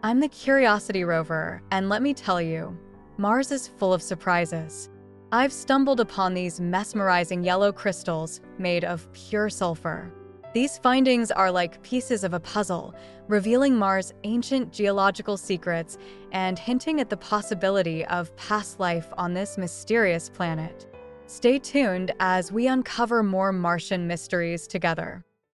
I'm the Curiosity rover, and let me tell you, Mars is full of surprises. I've stumbled upon these mesmerizing yellow crystals made of pure sulfur. These findings are like pieces of a puzzle, revealing Mars' ancient geological secrets and hinting at the possibility of past life on this mysterious planet. Stay tuned as we uncover more Martian mysteries together.